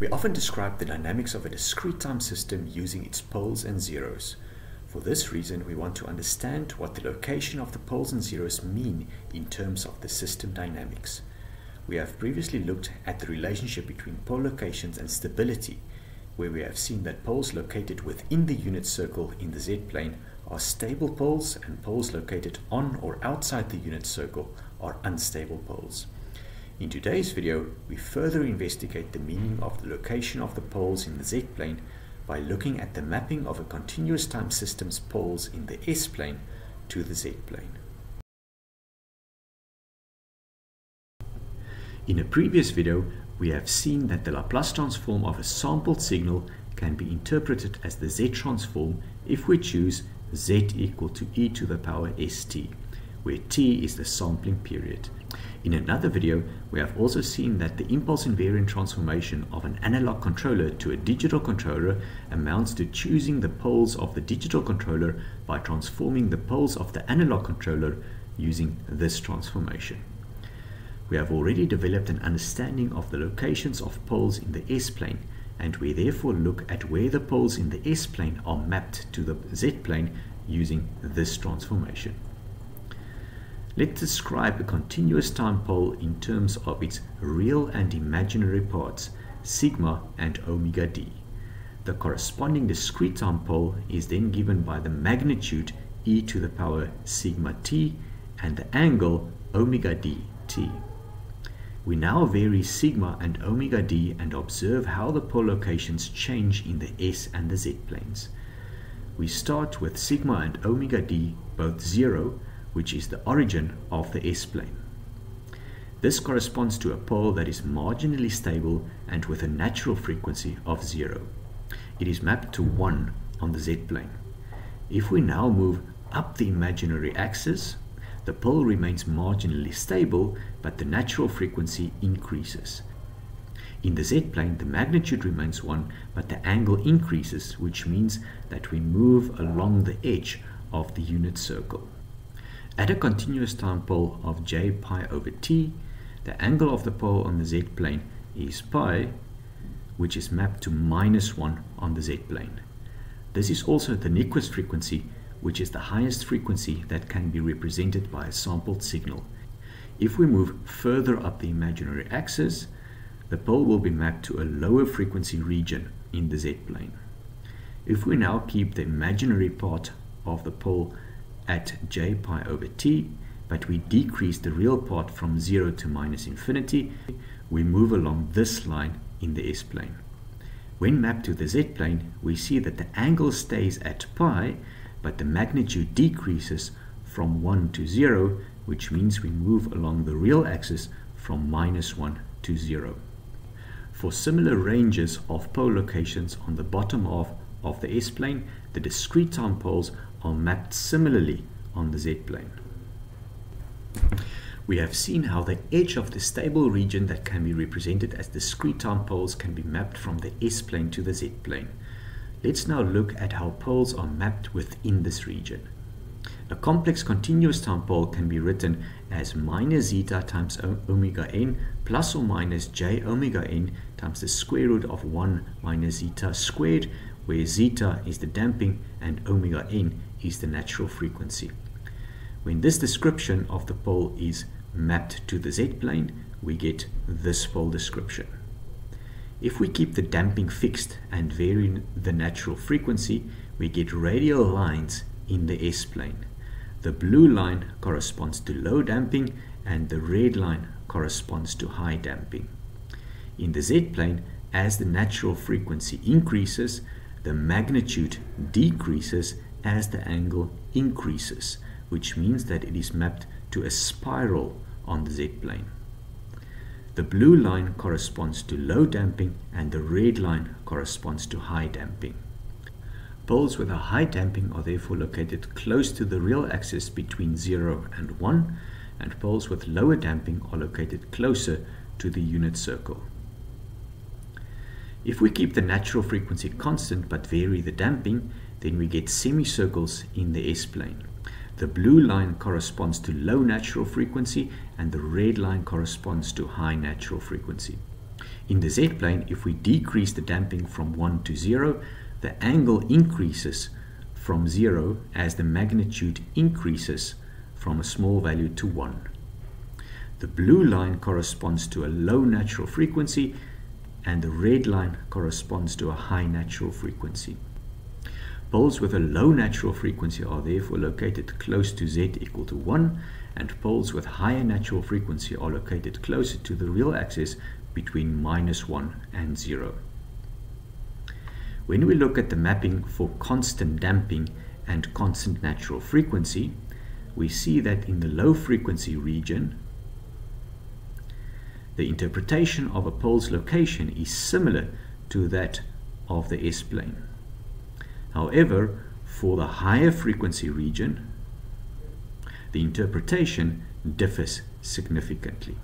We often describe the dynamics of a discrete time system using its poles and zeros. For this reason, we want to understand what the location of the poles and zeros mean in terms of the system dynamics. We have previously looked at the relationship between pole locations and stability, where we have seen that poles located within the unit circle in the z-plane are stable poles and poles located on or outside the unit circle are unstable poles. In today's video, we further investigate the meaning of the location of the poles in the z-plane by looking at the mapping of a continuous time system's poles in the s-plane to the z-plane. In a previous video, we have seen that the Laplace transform of a sampled signal can be interpreted as the z transform if we choose z equal to e to the power st, where t is the sampling period. In another video, we have also seen that the impulse invariant transformation of an analog controller to a digital controller amounts to choosing the poles of the digital controller by transforming the poles of the analog controller using this transformation. We have already developed an understanding of the locations of poles in the S-plane and we therefore look at where the poles in the S-plane are mapped to the Z-plane using this transformation. Let's describe a continuous time pole in terms of its real and imaginary parts, sigma and omega d. The corresponding discrete time pole is then given by the magnitude e to the power sigma t and the angle omega d t. We now vary sigma and omega d and observe how the pole locations change in the s and the z planes. We start with sigma and omega d both zero which is the origin of the S-plane. This corresponds to a pole that is marginally stable and with a natural frequency of zero. It is mapped to 1 on the Z-plane. If we now move up the imaginary axis, the pole remains marginally stable, but the natural frequency increases. In the z-plane, the magnitude remains 1, but the angle increases, which means that we move along the edge of the unit circle. At a continuous time pole of j pi over t, the angle of the pole on the z-plane is pi, which is mapped to minus 1 on the z-plane. This is also the Nyquist frequency, which is the highest frequency that can be represented by a sampled signal. If we move further up the imaginary axis, the pole will be mapped to a lower frequency region in the z-plane. If we now keep the imaginary part of the pole at j pi over t, but we decrease the real part from 0 to minus infinity, we move along this line in the s-plane. When mapped to the z-plane, we see that the angle stays at pi, but the magnitude decreases from 1 to 0, which means we move along the real axis from minus 1 to 0. For similar ranges of pole locations on the bottom of, of the S-plane, the discrete time poles are mapped similarly on the z-plane. We have seen how the edge of the stable region that can be represented as discrete time poles can be mapped from the s-plane to the z-plane. Let's now look at how poles are mapped within this region. A complex continuous time pole can be written as minus zeta times omega n plus or minus j omega n times the square root of 1 minus zeta squared, where zeta is the damping and omega n is the natural frequency. When this description of the pole is mapped to the z-plane, we get this pole description. If we keep the damping fixed and vary the natural frequency, we get radial lines in the s-plane. The blue line corresponds to low damping and the red line corresponds to high damping. In the z-plane, as the natural frequency increases, the magnitude decreases as the angle increases, which means that it is mapped to a spiral on the z-plane. The blue line corresponds to low damping and the red line corresponds to high damping. Poles with a high damping are therefore located close to the real axis between 0 and 1 and poles with lower damping are located closer to the unit circle. If we keep the natural frequency constant but vary the damping, then we get semicircles in the S-plane. The blue line corresponds to low natural frequency and the red line corresponds to high natural frequency. In the z-plane, if we decrease the damping from 1 to 0, the angle increases from 0 as the magnitude increases from a small value to 1. The blue line corresponds to a low natural frequency and the red line corresponds to a high natural frequency. Poles with a low natural frequency are therefore located close to z equal to 1 and poles with higher natural frequency are located closer to the real axis between minus 1 and 0. When we look at the mapping for constant damping and constant natural frequency, we see that in the low frequency region, the interpretation of a pole's location is similar to that of the S-plane. However, for the higher frequency region, the interpretation differs significantly.